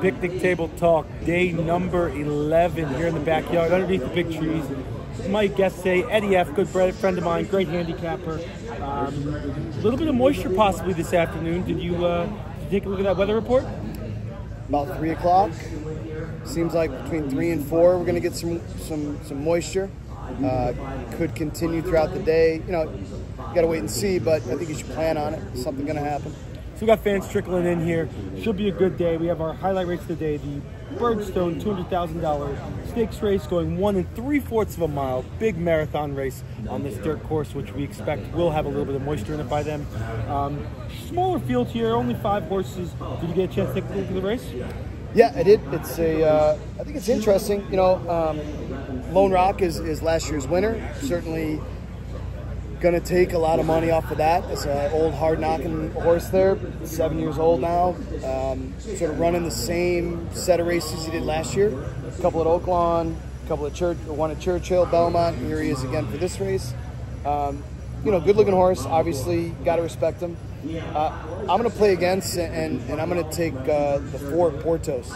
Picnic Table Talk, day number 11 here in the backyard underneath the big trees. My guest say Eddie F., good friend of mine, great handicapper. Um, a little bit of moisture possibly this afternoon. Did you, uh, did you take a look at that weather report? About three o'clock. Seems like between three and four, we're going to get some some some moisture. Uh, could continue throughout the day. You know, you got to wait and see, but I think you should plan on it. Something going to happen. So we got fans trickling in here. Should be a good day. We have our highlight race today. the Birdstone $200,000 stakes race going one and three fourths of a mile. Big marathon race on this dirt course, which we expect will have a little bit of moisture in it by then. Um, smaller field here, only five horses. Did you get a chance to take a look at the race? Yeah, I did. It's a. Uh, I think it's interesting. You know, um, Lone Rock is, is last year's winner. Certainly going to take a lot of money off of that. It's an old, hard knocking horse there, seven years old now. Um, sort of running the same set of races he did last year. A couple at Oaklawn, a couple at Church, one at Churchill, Belmont. Here he is again for this race. Um, you know, good looking horse. Obviously, got to respect him. Uh, I'm going to play against, and, and I'm going to take uh, the four Portos.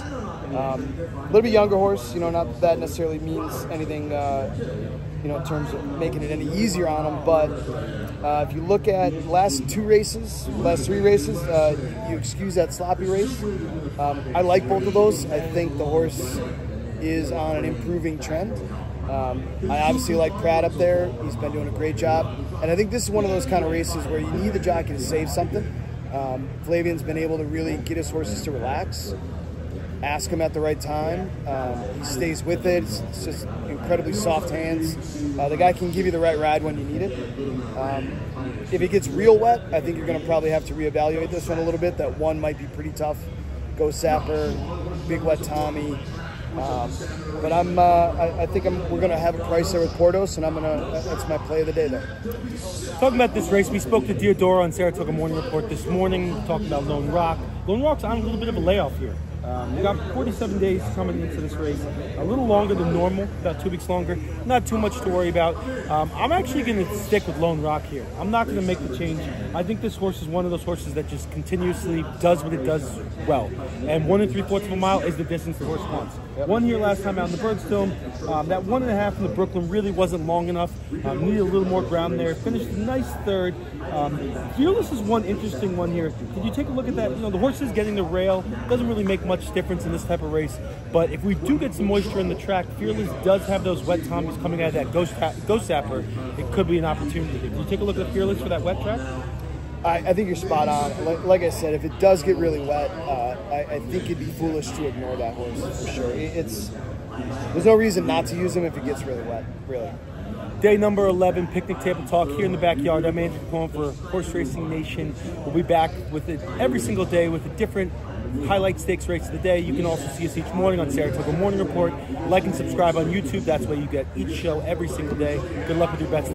Um, a little bit younger horse, you know, not that, that necessarily means anything, uh, you know, in terms of making it any easier on him. But uh, if you look at last two races, last three races, uh, you excuse that sloppy race. Um, I like both of those. I think the horse is on an improving trend. Um, I obviously like Prat up there. He's been doing a great job. And I think this is one of those kind of races where you need the jockey to save something. Um, Flavien's been able to really get his horses to relax, ask him at the right time. Um, he stays with it. It's, it's just incredibly soft hands. Uh, the guy can give you the right ride when you need it. Um, if it gets real wet, I think you're going to probably have to reevaluate this one a little bit. That one might be pretty tough. Ghostzapper, Big Wet Tommy, um, but I'm, uh, I, I, think I'm, we're going to have a price there with Portos, and I'm going to, that's my play of the day there. Talking about this race, we spoke to Diodoro on Saratoga Morning Report this morning, talking about Lone Rock. Lone Rock's on a little bit of a layoff here. Um, we got 47 days coming into this race, a little longer than normal, about two weeks longer. Not too much to worry about. Um, I'm actually going to stick with Lone Rock here. I'm not going to make the change. I think this horse is one of those horses that just continuously does what it does well. And one and three fourths of a mile is the distance the horse wants. Won here last time out in the Birdstone. Um, that one and a half in the Brooklyn really wasn't long enough. Um, needed a little more ground there. Finished a nice third. Um, Fearless is one interesting one here. Did you take a look at that? You know, the horse is getting the rail. Doesn't really make much difference in this type of race. But if we do get some moisture in the track, Fearless does have those wet tommies coming out of that ghost, Ghostzapper. It could be an opportunity. Did you take a look at Fearless for that wet track? I, I, think you're spot on. Like, like, I said, if it does get really wet, uh, I, I, think it'd be foolish to ignore that horse for sure. It's there's no reason not to use him if it gets really wet. Really. Day number 11, picnic table talk here in the backyard. I'm Andrew Capone for Horse Racing Nation. We'll be back with it every single day with a different highlight stakes race of the day. You can also see us each morning on Saratoga Morning Report. Like and subscribe on YouTube. That's where you get each show every single day. Good luck with your bets.